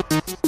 Thank